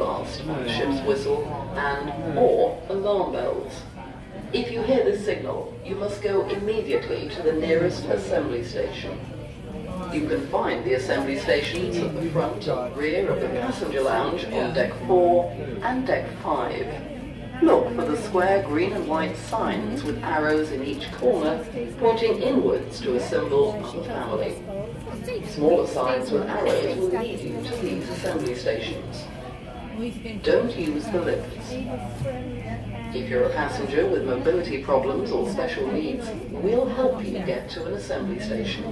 blast ship's whistle and or alarm bells. If you hear this signal, you must go immediately to the nearest assembly station. You can find the assembly stations at the front and rear of the passenger lounge on deck 4 and deck 5. Look for the square green and white signs with arrows in each corner pointing inwards to a symbol of the family. Smaller signs with arrows will lead you to these assembly stations. Don't use the lifts. If you're a passenger with mobility problems or special needs, we'll help you get to an assembly station.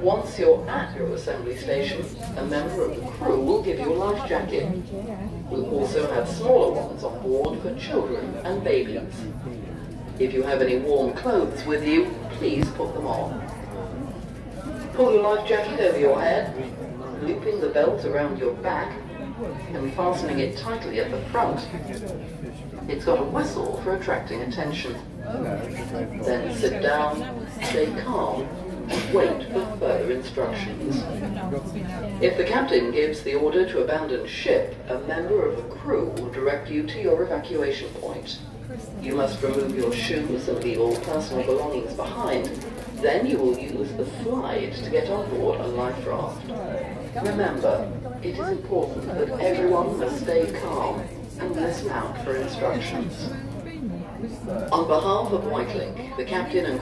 Once you're at your assembly station, a member of the crew will give you a life jacket. We'll also have smaller ones on board for children and babies. If you have any warm clothes with you, please put them on. Pull your life jacket over your head, looping the belt around your back and fastening it tightly at the front. It's got a whistle for attracting attention. Then sit down, stay calm, and wait for further instructions. If the captain gives the order to abandon ship, a member of the crew will direct you to your evacuation point. You must remove your shoes and leave all personal belongings behind. Then you will use the slide to get on board a life raft. Remember, it is important that everyone must stay calm and listen out for instructions. On behalf of Wightlink, the captain and